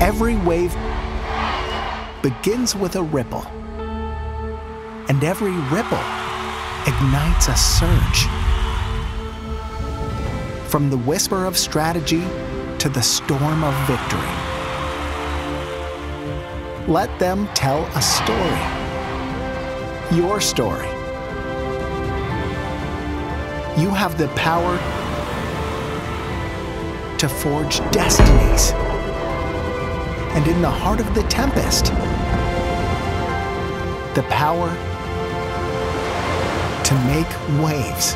Every wave begins with a ripple, and every ripple ignites a surge. From the whisper of strategy to the storm of victory. Let them tell a story. Your story. You have the power to forge destinies. And in the heart of the tempest, the power to make waves.